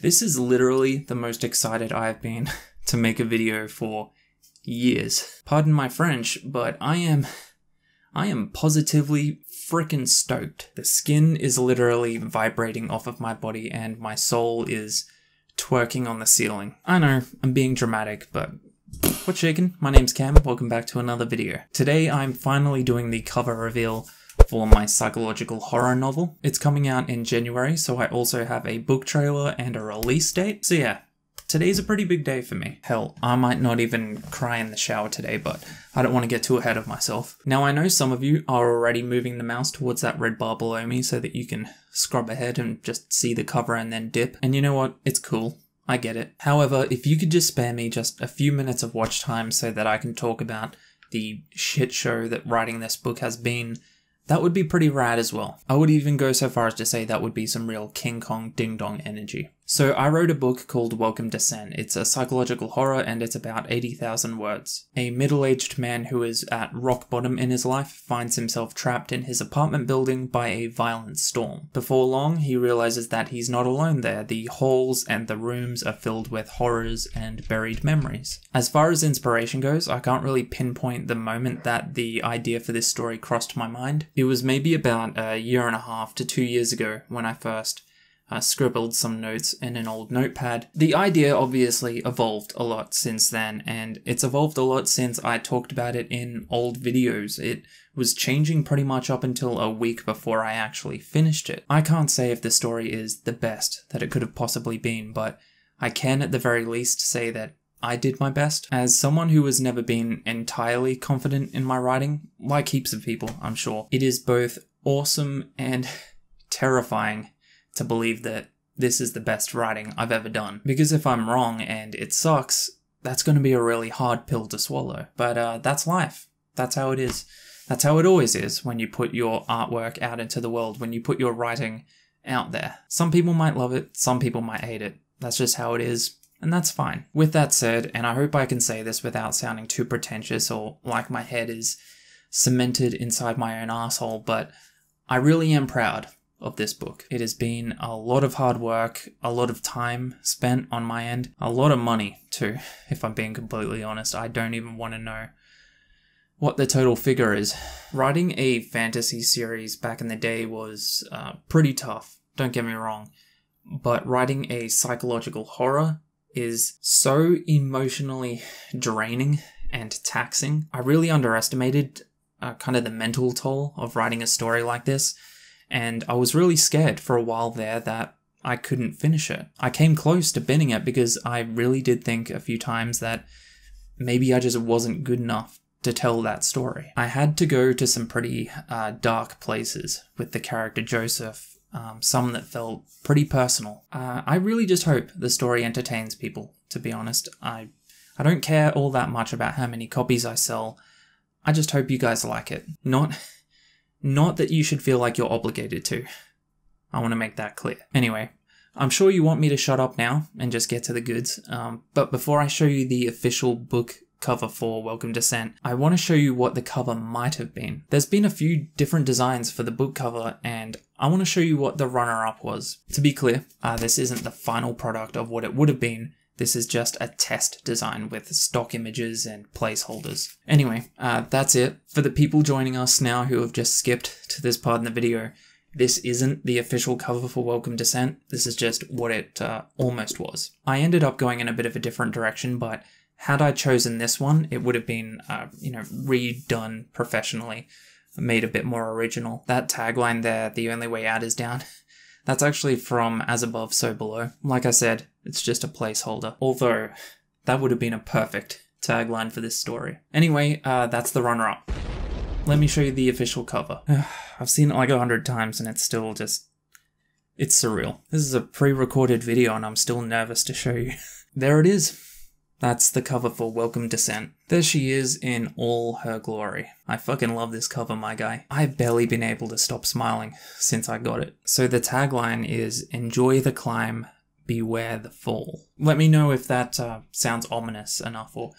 This is literally the most excited I've been to make a video for years. Pardon my French, but I am. I am positively freaking stoked. The skin is literally vibrating off of my body and my soul is twerking on the ceiling. I know, I'm being dramatic, but what's shaking? My name's Cam, welcome back to another video. Today I'm finally doing the cover reveal for my psychological horror novel. It's coming out in January, so I also have a book trailer and a release date. So yeah, today's a pretty big day for me. Hell, I might not even cry in the shower today, but I don't want to get too ahead of myself. Now, I know some of you are already moving the mouse towards that red bar below me so that you can scrub ahead and just see the cover and then dip. And you know what? It's cool. I get it. However, if you could just spare me just a few minutes of watch time so that I can talk about the shit show that writing this book has been, that would be pretty rad as well. I would even go so far as to say that would be some real King Kong ding dong energy. So I wrote a book called Welcome Descent. It's a psychological horror and it's about 80,000 words. A middle-aged man who is at rock bottom in his life finds himself trapped in his apartment building by a violent storm. Before long, he realizes that he's not alone there. The halls and the rooms are filled with horrors and buried memories. As far as inspiration goes, I can't really pinpoint the moment that the idea for this story crossed my mind. It was maybe about a year and a half to two years ago when I first uh, scribbled some notes in an old notepad. The idea obviously evolved a lot since then, and it's evolved a lot since I talked about it in old videos. It was changing pretty much up until a week before I actually finished it. I can't say if the story is the best that it could have possibly been, but I can at the very least say that I did my best. As someone who has never been entirely confident in my writing, like heaps of people, I'm sure, it is both awesome and terrifying to believe that this is the best writing I've ever done. Because if I'm wrong and it sucks, that's going to be a really hard pill to swallow. But uh, that's life. That's how it is. That's how it always is when you put your artwork out into the world, when you put your writing out there. Some people might love it, some people might hate it. That's just how it is, and that's fine. With that said, and I hope I can say this without sounding too pretentious or like my head is cemented inside my own asshole, but I really am proud of this book. It has been a lot of hard work, a lot of time spent on my end, a lot of money too, if I'm being completely honest. I don't even want to know what the total figure is. Writing a fantasy series back in the day was uh, pretty tough, don't get me wrong, but writing a psychological horror is so emotionally draining and taxing. I really underestimated uh, kind of the mental toll of writing a story like this and I was really scared for a while there that I couldn't finish it. I came close to binning it because I really did think a few times that maybe I just wasn't good enough to tell that story. I had to go to some pretty uh, dark places with the character Joseph, um, some that felt pretty personal. Uh, I really just hope the story entertains people, to be honest. I, I don't care all that much about how many copies I sell. I just hope you guys like it. Not not that you should feel like you're obligated to. I want to make that clear. Anyway, I'm sure you want me to shut up now and just get to the goods, um, but before I show you the official book cover for Welcome Descent, I want to show you what the cover might have been. There's been a few different designs for the book cover, and I want to show you what the runner up was. To be clear, uh, this isn't the final product of what it would have been, this is just a test design with stock images and placeholders. Anyway, uh, that's it. For the people joining us now who have just skipped to this part in the video, this isn't the official cover for Welcome Descent, this is just what it uh, almost was. I ended up going in a bit of a different direction, but had I chosen this one, it would have been, uh, you know, redone professionally, made a bit more original. That tagline there, the only way out is down, that's actually from As Above, So Below. Like I said, it's just a placeholder. Although, that would have been a perfect tagline for this story. Anyway, uh, that's the runner up. Let me show you the official cover. I've seen it like a hundred times and it's still just. It's surreal. This is a pre recorded video and I'm still nervous to show you. there it is. That's the cover for Welcome Descent. There she is in all her glory. I fucking love this cover, my guy. I've barely been able to stop smiling since I got it. So the tagline is Enjoy the climb, beware the fall. Let me know if that uh, sounds ominous enough or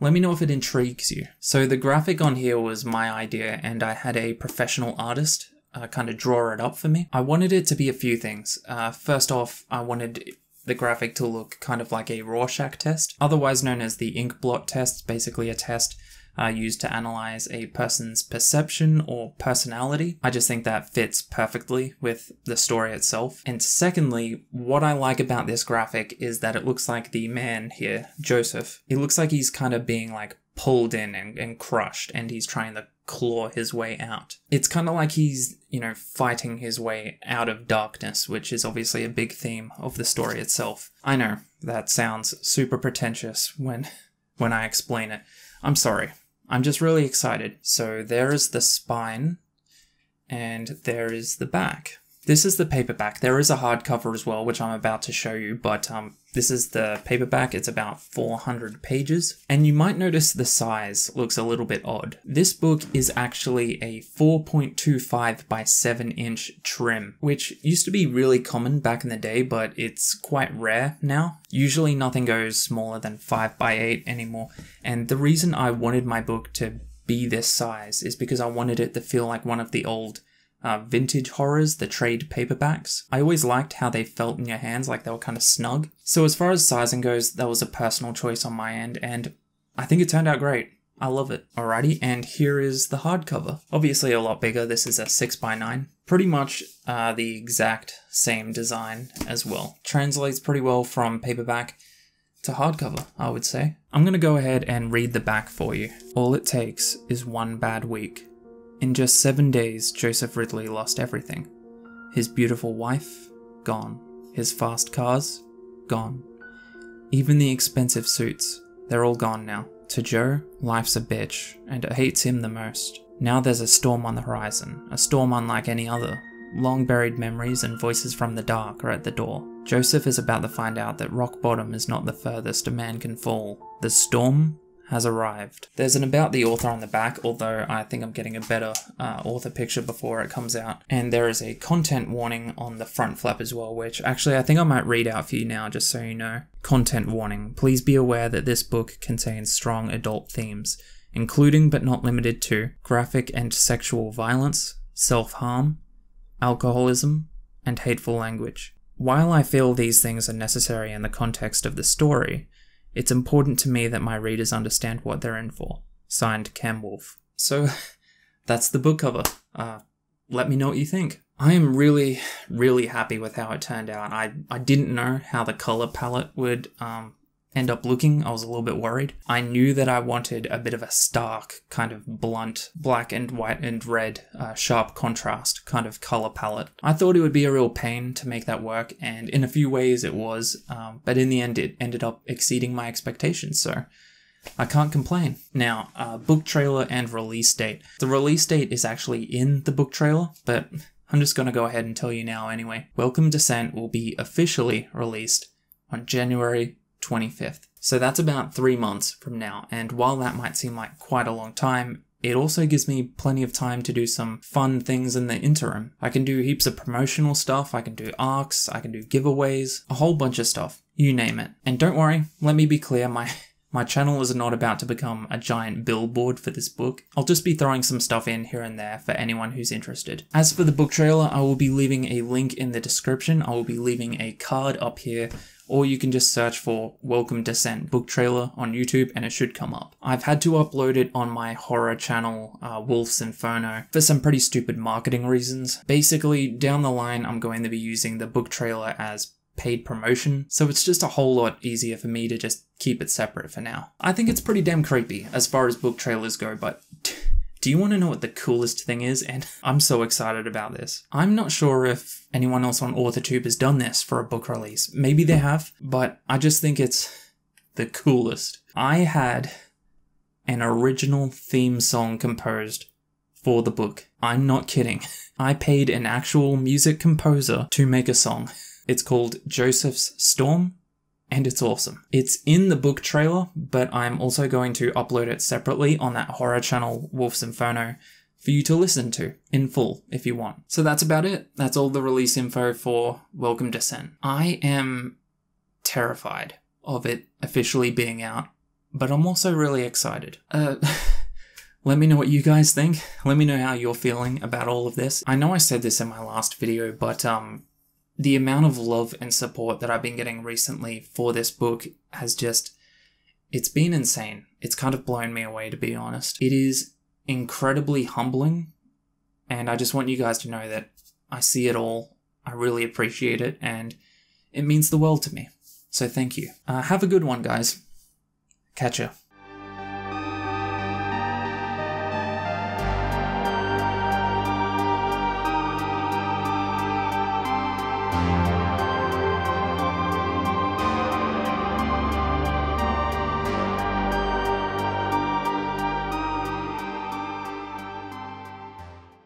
let me know if it intrigues you. So the graphic on here was my idea and I had a professional artist uh, kind of draw it up for me. I wanted it to be a few things. Uh, first off, I wanted the graphic to look kind of like a Rorschach test, otherwise known as the ink blot test, basically a test uh, used to analyze a person's perception or personality. I just think that fits perfectly with the story itself. And secondly, what I like about this graphic is that it looks like the man here, Joseph, it looks like he's kind of being like pulled in and, and crushed and he's trying to claw his way out. It's kind of like he's, you know, fighting his way out of darkness, which is obviously a big theme of the story itself. I know that sounds super pretentious when when I explain it. I'm sorry. I'm just really excited. So there is the spine and there is the back. This is the paperback. There is a hardcover as well, which I'm about to show you, but um, this is the paperback. It's about 400 pages. And you might notice the size looks a little bit odd. This book is actually a 4.25 by 7 inch trim, which used to be really common back in the day, but it's quite rare now. Usually nothing goes smaller than 5 by 8 anymore. And the reason I wanted my book to be this size is because I wanted it to feel like one of the old uh, vintage horrors, the trade paperbacks. I always liked how they felt in your hands, like they were kind of snug. So as far as sizing goes, that was a personal choice on my end, and I think it turned out great. I love it. Alrighty, and here is the hardcover. Obviously a lot bigger, this is a 6x9. Pretty much uh, the exact same design as well. Translates pretty well from paperback to hardcover, I would say. I'm gonna go ahead and read the back for you. All it takes is one bad week in just seven days, Joseph Ridley lost everything. His beautiful wife, gone. His fast cars, gone. Even the expensive suits, they're all gone now. To Joe, life's a bitch, and it hates him the most. Now there's a storm on the horizon, a storm unlike any other. Long buried memories and voices from the dark are at the door. Joseph is about to find out that rock bottom is not the furthest a man can fall. The storm has arrived. There's an about the author on the back, although I think I'm getting a better uh, author picture before it comes out. And there is a content warning on the front flap as well, which actually I think I might read out for you now just so you know. Content warning. Please be aware that this book contains strong adult themes, including but not limited to graphic and sexual violence, self harm, alcoholism, and hateful language. While I feel these things are necessary in the context of the story, it's important to me that my readers understand what they're in for. Signed, Cam Wolfe. So, that's the book cover. Uh, let me know what you think. I am really, really happy with how it turned out. I, I didn't know how the color palette would um, end up looking, I was a little bit worried. I knew that I wanted a bit of a stark, kind of blunt, black and white and red, uh, sharp contrast kind of color palette. I thought it would be a real pain to make that work, and in a few ways it was, um, but in the end it ended up exceeding my expectations, so I can't complain. Now, uh, book trailer and release date. The release date is actually in the book trailer, but I'm just going to go ahead and tell you now anyway. Welcome Descent will be officially released on January 25th. So that's about three months from now, and while that might seem like quite a long time, it also gives me plenty of time to do some fun things in the interim. I can do heaps of promotional stuff, I can do arcs, I can do giveaways, a whole bunch of stuff. You name it. And don't worry, let me be clear, my my channel is not about to become a giant billboard for this book. I'll just be throwing some stuff in here and there for anyone who's interested. As for the book trailer, I will be leaving a link in the description. I will be leaving a card up here or you can just search for Welcome Descent book trailer on YouTube and it should come up. I've had to upload it on my horror channel, uh, Wolfe's Inferno, for some pretty stupid marketing reasons. Basically, down the line, I'm going to be using the book trailer as paid promotion, so it's just a whole lot easier for me to just keep it separate for now. I think it's pretty damn creepy as far as book trailers go, but do you want to know what the coolest thing is? And I'm so excited about this. I'm not sure if anyone else on AuthorTube has done this for a book release. Maybe they have, but I just think it's the coolest. I had an original theme song composed for the book. I'm not kidding. I paid an actual music composer to make a song. It's called Joseph's Storm and it's awesome. It's in the book trailer, but I'm also going to upload it separately on that horror channel, Wolfe's Inferno, for you to listen to in full if you want. So that's about it. That's all the release info for Welcome to Descent. I am terrified of it officially being out, but I'm also really excited. Uh, Let me know what you guys think. Let me know how you're feeling about all of this. I know I said this in my last video, but um, the amount of love and support that I've been getting recently for this book has just. It's been insane. It's kind of blown me away, to be honest. It is incredibly humbling, and I just want you guys to know that I see it all. I really appreciate it, and it means the world to me. So thank you. Uh, have a good one, guys. Catch ya.